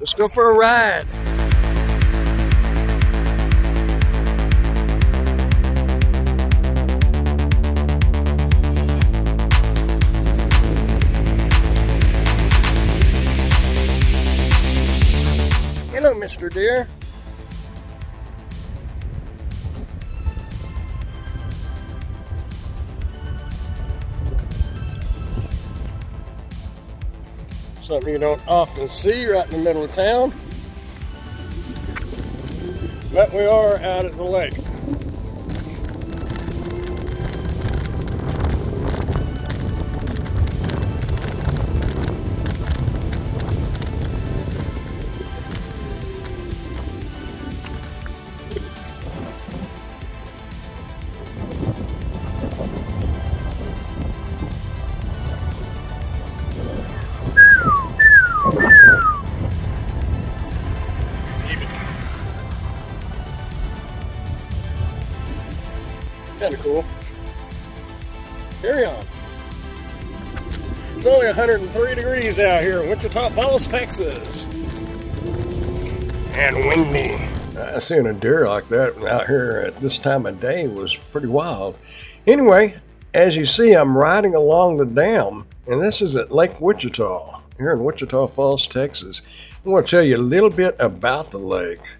Let's go for a ride. Hello, Mr. Deer. Something you don't often see right in the middle of town. But we are out at the lake. Kind of cool. Carry on. It's only 103 degrees out here in Wichita Falls, Texas. And windy. Uh, seeing a deer like that out here at this time of day was pretty wild. Anyway, as you see, I'm riding along the dam, and this is at Lake Wichita, here in Wichita Falls, Texas. I want to tell you a little bit about the lake.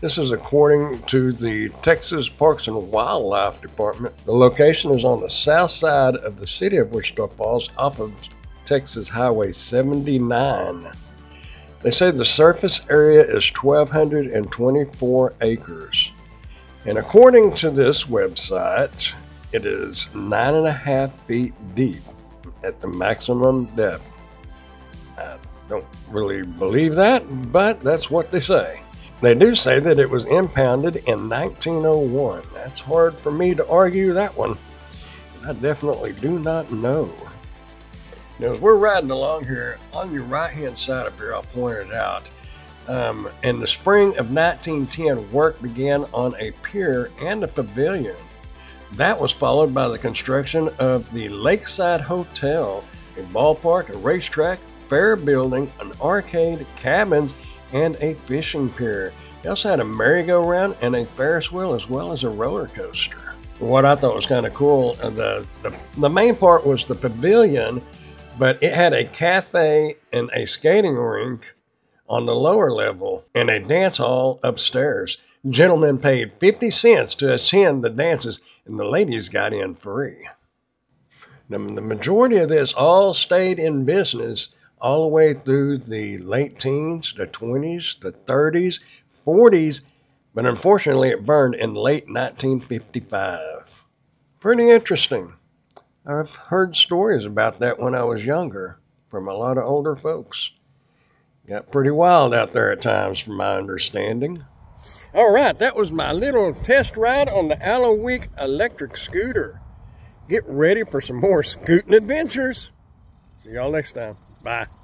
This is according to the Texas Parks and Wildlife Department. The location is on the south side of the city of Wichita Falls off of Texas Highway 79. They say the surface area is 1,224 acres. And according to this website, it is nine and a half feet deep at the maximum depth. I don't really believe that, but that's what they say. They do say that it was impounded in 1901. That's hard for me to argue that one. I definitely do not know. Now, as we're riding along here, on your right hand side up here, I'll point it out. Um, in the spring of 1910, work began on a pier and a pavilion. That was followed by the construction of the Lakeside Hotel, a ballpark, a racetrack, fair building, an arcade, cabins, and a fishing pier. They also had a merry-go-round and a Ferris wheel as well as a roller coaster. What I thought was kind of cool, uh, the, the, the main part was the pavilion, but it had a cafe and a skating rink on the lower level and a dance hall upstairs. Gentlemen paid 50 cents to attend the dances and the ladies got in free. Now, the majority of this all stayed in business all the way through the late teens, the 20s, the 30s, 40s, but unfortunately it burned in late 1955. Pretty interesting. I've heard stories about that when I was younger from a lot of older folks. Got pretty wild out there at times, from my understanding. All right, that was my little test ride on the Alloweek electric scooter. Get ready for some more scooting adventures. See y'all next time. Bye.